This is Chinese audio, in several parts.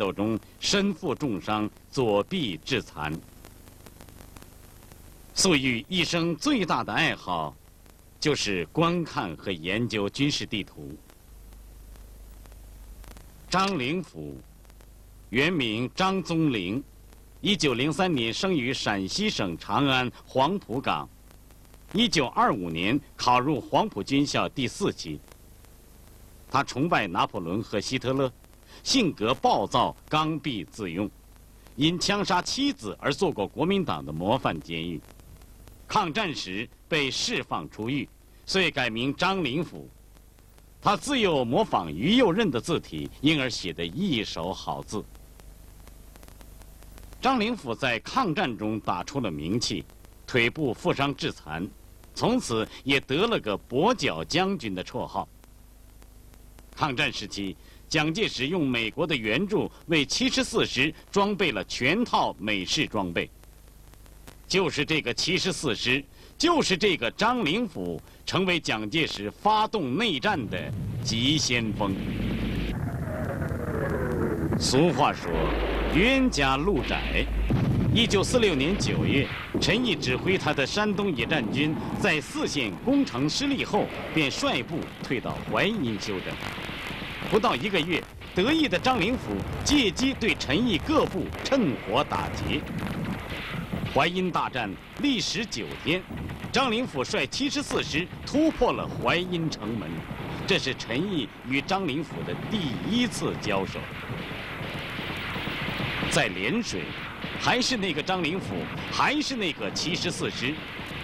斗中身负重伤，左臂致残。粟裕一生最大的爱好，就是观看和研究军事地图。张灵甫，原名张宗陵，一九零三年生于陕西省长安黄埔港，一九二五年考入黄埔军校第四期。他崇拜拿破仑和希特勒，性格暴躁、刚愎自用，因枪杀妻子而做过国民党的模范监狱。抗战时被释放出狱，遂改名张灵甫。他自幼模仿于右任的字体，因而写得一手好字。张灵甫在抗战中打出了名气，腿部负伤致残，从此也得了个“跛脚将军”的绰号。抗战时期，蒋介石用美国的援助为七十四师装备了全套美式装备。就是这个七十四师。就是这个张灵甫成为蒋介石发动内战的急先锋。俗话说，冤家路窄。一九四六年九月，陈毅指挥他的山东野战军在四线攻城失利后，便率部退到淮阴休整。不到一个月，得意的张灵甫借机对陈毅各部趁火打劫。淮阴大战历时九天。张灵甫率七十四师突破了淮阴城门，这是陈毅与张灵甫的第一次交手。在涟水，还是那个张灵甫，还是那个七十四师，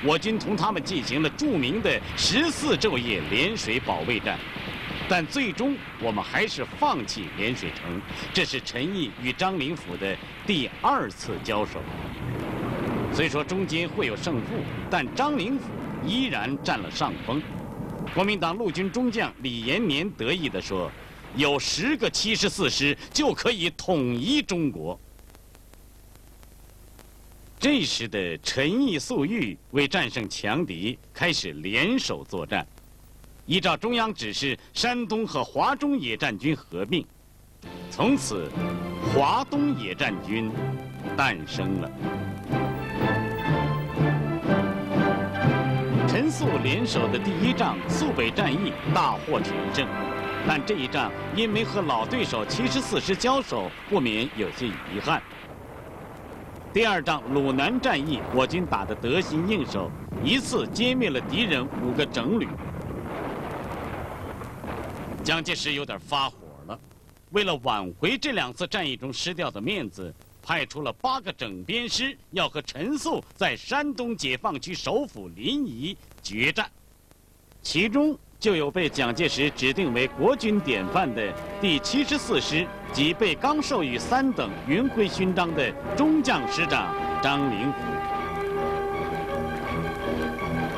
我军同他们进行了著名的十四昼夜涟水保卫战，但最终我们还是放弃涟水城。这是陈毅与张灵甫的第二次交手。虽说中间会有胜负，但张灵甫依然占了上风。国民党陆军中将李延年得意地说：“有十个七十四师就可以统一中国。”这时的陈毅、粟裕为战胜强敌，开始联手作战。依照中央指示，山东和华中野战军合并，从此华东野战军诞生了。陈粟联手的第一仗肃北战役大获全胜，但这一仗因没和老对手七十四师交手，不免有些遗憾。第二仗鲁南战役，我军打得得心应手，一次歼灭了敌人五个整旅。蒋介石有点发火了，为了挽回这两次战役中失掉的面子。派出了八个整编师，要和陈粟在山东解放区首府临沂决战。其中就有被蒋介石指定为国军典范的第七十四师及被刚授予三等云辉勋章的中将师长张灵甫。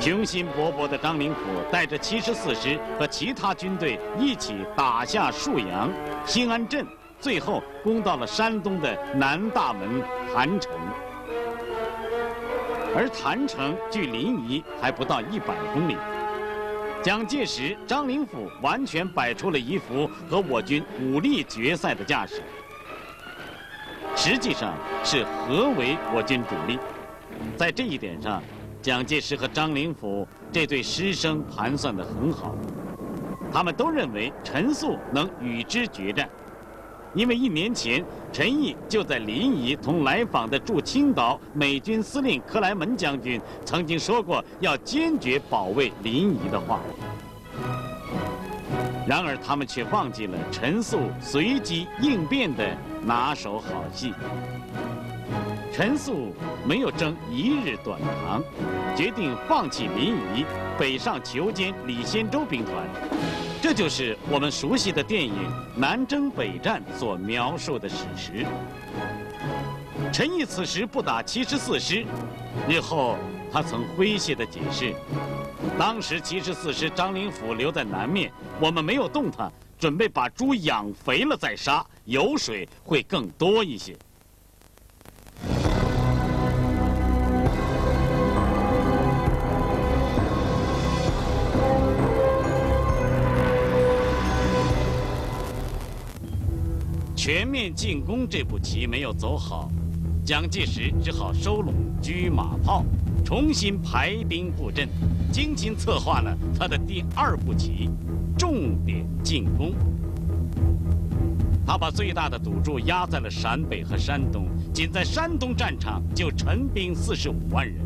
雄心勃勃的张灵甫带着七十四师和其他军队一起打下沭阳、兴安镇。最后攻到了山东的南大门郯城，而郯城距临沂还不到一百公里。蒋介石、张灵甫完全摆出了一副和我军武力决赛的架势，实际上是合围我军主力。在这一点上，蒋介石和张灵甫这对师生盘算得很好，他们都认为陈粟能与之决战。因为一年前，陈毅就在临沂同来访的驻青岛美军司令克莱门将军曾经说过要坚决保卫临沂的话。然而，他们却忘记了陈粟随机应变的拿手好戏。陈粟没有争一日短堂，决定放弃临沂，北上求歼李先洲兵团。这就是我们熟悉的电影《南征北战》所描述的史实。陈毅此时不打七十四师，日后他曾诙谐地解释：当时七十四师张灵甫留在南面，我们没有动他，准备把猪养肥了再杀，油水会更多一些。全面进攻这步棋没有走好，蒋介石只好收拢车马炮，重新排兵布阵，精心策划了他的第二步棋——重点进攻。他把最大的赌注压在了陕北和山东，仅在山东战场就陈兵四十五万人，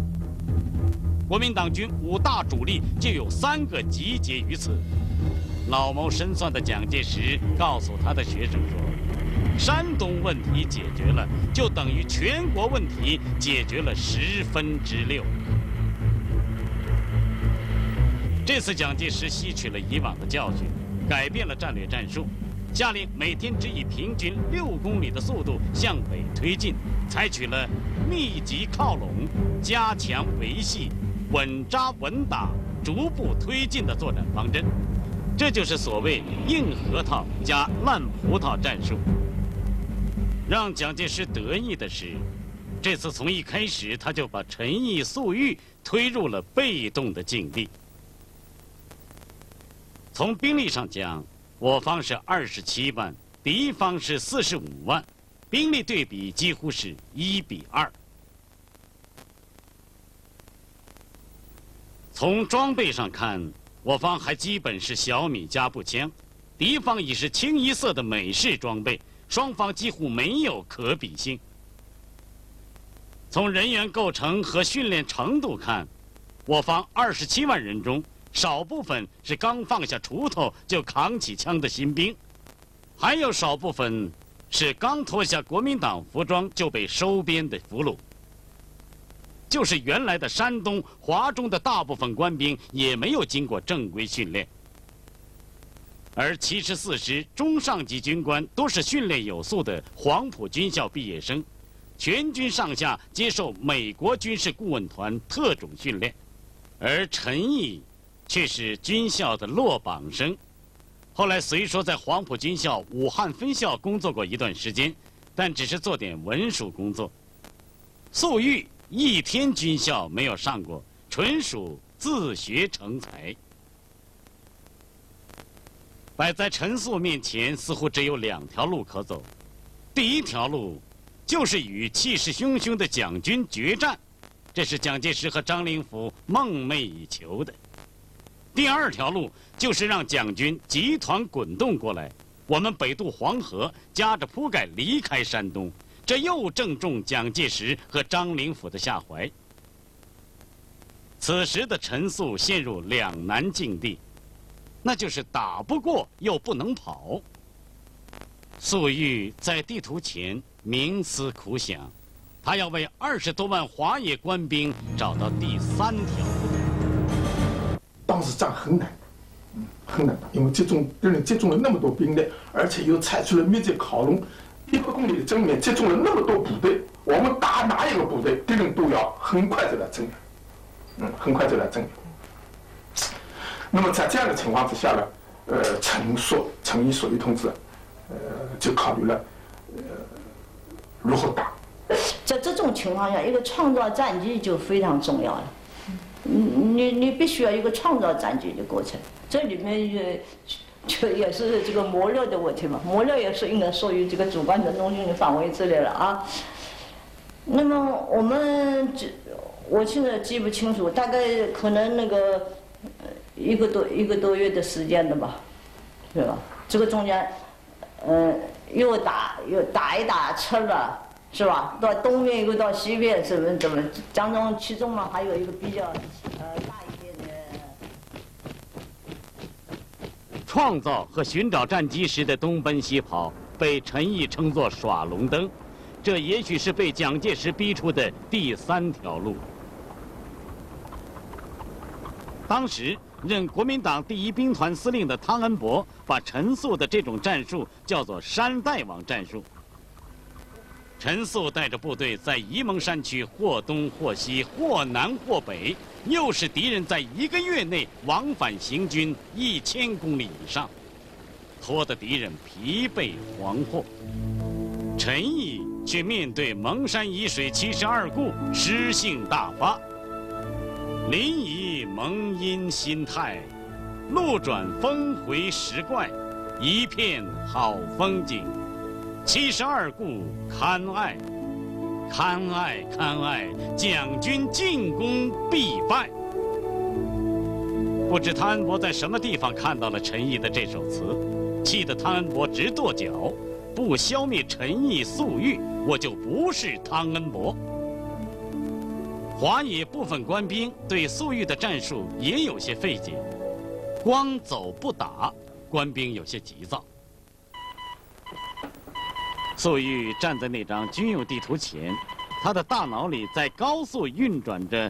国民党军五大主力就有三个集结于此。老谋深算的蒋介石告诉他的学生说：“山东问题解决了，就等于全国问题解决了十分之六。”这次蒋介石吸取了以往的教训，改变了战略战术。下令每天只以平均六公里的速度向北推进，采取了密集靠拢、加强维系、稳扎稳打、逐步推进的作战方针。这就是所谓“硬核桃加烂葡萄”战术。让蒋介石得意的是，这次从一开始他就把陈毅、粟裕推入了被动的境地。从兵力上讲，我方是二十七万，敌方是四十五万，兵力对比几乎是一比二。从装备上看，我方还基本是小米加步枪，敌方已是清一色的美式装备，双方几乎没有可比性。从人员构成和训练程度看，我方二十七万人中。少部分是刚放下锄头就扛起枪的新兵，还有少部分是刚脱下国民党服装就被收编的俘虏。就是原来的山东华中的大部分官兵也没有经过正规训练，而七十四师中上级军官都是训练有素的黄埔军校毕业生，全军上下接受美国军事顾问团特种训练，而陈毅。却是军校的落榜生，后来虽说在黄埔军校武汉分校工作过一段时间，但只是做点文书工作。粟裕一天军校没有上过，纯属自学成才。摆在陈粟面前，似乎只有两条路可走。第一条路，就是与气势汹汹的蒋军决战，这是蒋介石和张灵甫梦寐以求的。第二条路就是让蒋军集团滚动过来，我们北渡黄河，夹着铺盖离开山东，这又正中蒋介石和张灵甫的下怀。此时的陈粟陷入两难境地，那就是打不过又不能跑。粟裕在地图前冥思苦想，他要为二十多万华野官兵找到第三条路。当时战很难，很难，因为集中敌人集中了那么多兵力，而且又采取了密集靠拢，一百公里的正面集中了那么多部队，我们打哪一个部队，敌人都要很快就来增援，嗯，很快就来增援。那么在这样的情况之下呢，呃，陈硕、陈毅、粟裕同志，呃，就考虑了，呃，如何打。在这种情况下，一个创造战机就非常重要了。你你你必须要一个创造战机的过程，这里面也就也是这个磨练的问题嘛，磨练也是应该属于这个主观能动性的范围之内了啊。那么我们这我现在记不清楚，大概可能那个一个多一个多月的时间的吧，对吧？这个中间，嗯，又打又打一打吃了。是吧？到东边一个，到西边，怎么怎么？当中其中嘛，还有一个比较呃大一点的。创造和寻找战机时的东奔西跑，被陈毅称作耍龙灯，这也许是被蒋介石逼出的第三条路。当时任国民党第一兵团司令的汤恩伯，把陈粟的这种战术叫做“山大王战术”。陈粟带着部队在沂蒙山区或东或西或南或北，诱使敌人在一个月内往返行军一千公里以上，拖得敌人疲惫惶惑。陈毅却面对蒙山沂水七十二顾，诗兴大发。临沂蒙阴心态，路转峰回石怪，一片好风景。七十二顾堪爱，堪爱堪爱，将军进攻必败。不知汤恩伯在什么地方看到了陈毅的这首词，气得汤恩伯直跺脚。不消灭陈毅粟裕，我就不是汤恩伯。华野部分官兵对粟裕的战术也有些费解，光走不打，官兵有些急躁。粟裕站在那张军用地图前，他的大脑里在高速运转着